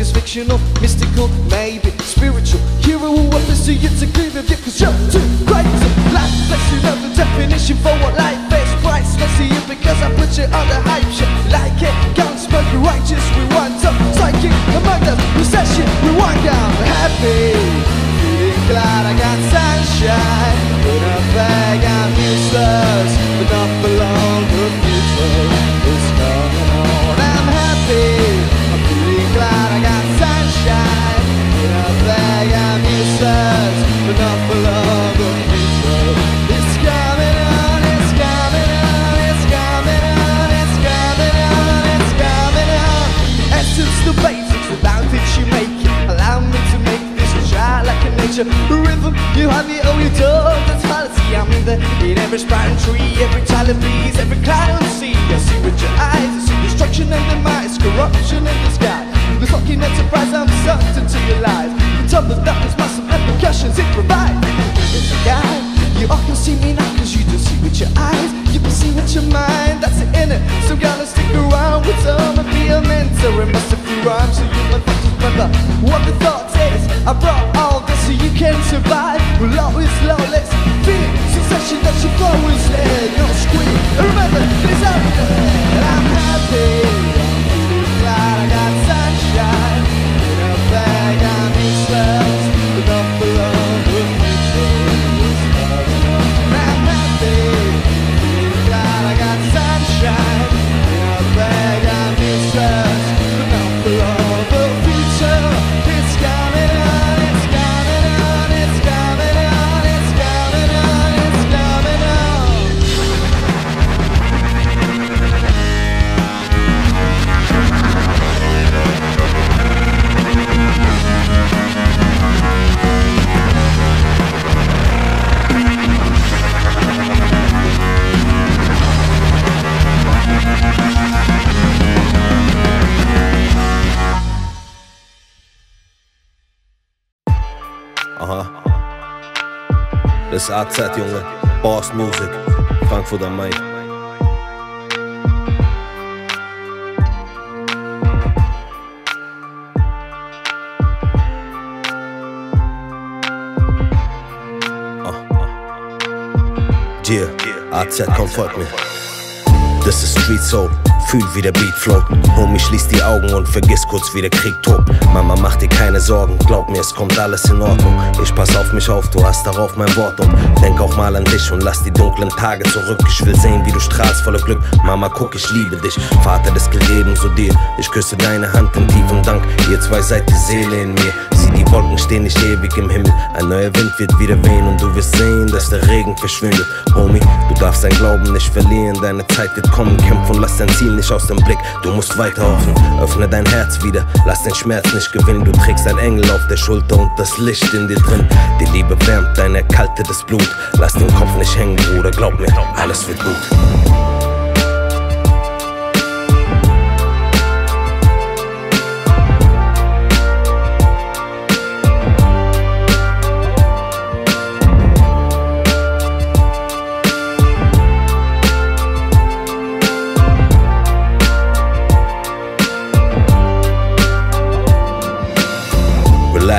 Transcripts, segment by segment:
it's fictional, mystical, maybe spiritual. Hero who offers to you to the dip Cause you're too crazy Life lets you know the definition for what life is. Priceless to you because I put you on the hype. Shit Like it, gunsmoke, righteous, we rewind. Some psychic among us, recession, rewind I'm happy, every sprouting tree. Every child of bees, every cloud on sea. I see with your eyes, I see destruction and demise Corruption in the sky. The fucking enterprise, I'm certain to your lies. The top of darkness, massive repercussions it provides. It's a guy, you all can see me now Cause you do see with your eyes. You can see with your mind, that's the inner. So gotta stick around with some of the mentor It must have rhymes so you must remember What the thought is I brought all this so you can survive. Well always lawless Go and set. Das AZ, Junge. Boss Music. Frankfurt am Main. Yeah, AZ, komm, folg mir. Das ist Street Soul, fühl wie der Beat float. Homie, schließ die Augen und vergiss kurz, wie der Krieg tobt. Mama, mach dir keine Sorgen, glaub mir, es kommt alles in Ordnung. Ich pass auf mich auf, du hast darauf mein Wort und denk auch mal an dich und lass die dunklen Tage zurück. Ich will sehen, wie du strahlst voller Glück. Mama, guck, ich liebe dich. Vater, das gilt ebenso dir. Ich küsse deine Hand in tiefem Dank. Ihr zwei seid die Seele in mir. Wolken stehen nicht ewig im Himmel. Ein neuer Wind wird wieder wehen und du wirst sehen, dass der Regen verschwindet. Homie, du darfst dein Glauben nicht verlieren. Deine Zeit wird kommen, kämpf und lass dein Ziel nicht aus dem Blick. Du musst weiter hoffen, öffne dein Herz wieder. Lass den Schmerz nicht gewinnen. Du trägst ein Engel auf der Schulter und das Licht in dir drin. Die Liebe wärmt dein erkaltetes Blut. Lass den Kopf nicht hängen, Bruder, glaub mir, alles wird gut.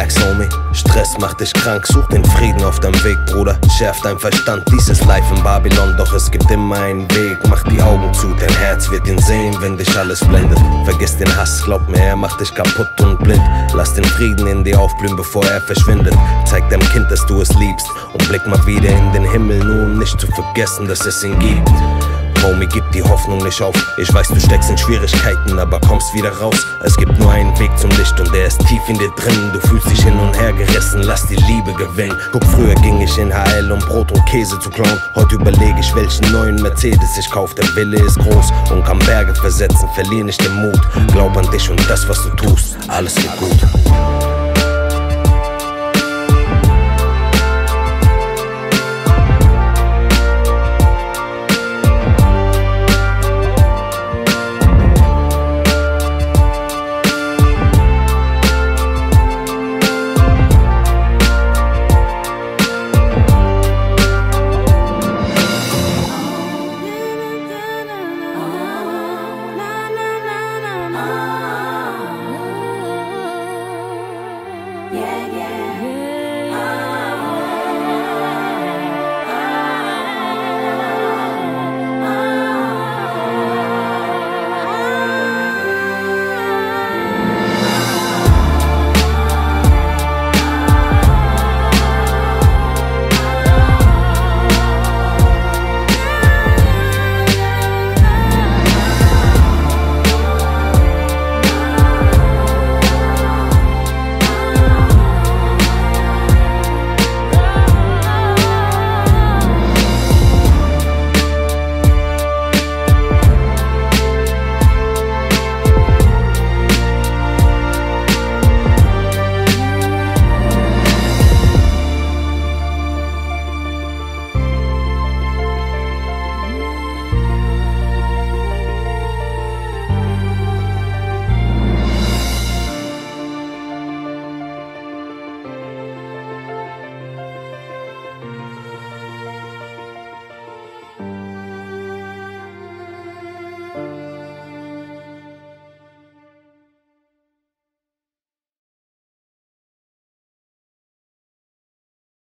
Relax, Homie. Stress macht dich krank, such den Frieden auf deinem Weg, Bruder. Schärf dein Verstand, dies ist live in Babylon, doch es gibt immer einen Weg. Mach die Augen zu, dein Herz wird ihn sehen, wenn dich alles blendet. Vergiss den Hass, glaub mir, er macht dich kaputt und blind. Lass den Frieden in dir aufblühen, bevor er verschwindet. Zeig deinem Kind, dass du es liebst und blick mal wieder in den Himmel, nur um nicht zu vergessen, dass es ihn gibt. Homie, gib die Hoffnung nicht auf. Ich weiß, du steckst in Schwierigkeiten, aber kommst wieder raus. Es gibt nur einen Weg zum Licht und der ist tief in dir drin. Du fühlst dich hin und her gerissen, lass die Liebe gewinnen. Guck, früher ging ich in HL, um Brot und Käse zu klauen. Heute überlege ich, welchen neuen Mercedes ich kauf. Der Wille ist groß und kann Berge versetzen. Verlier nicht den Mut. Glaub an dich und das, was du tust. Alles wird gut.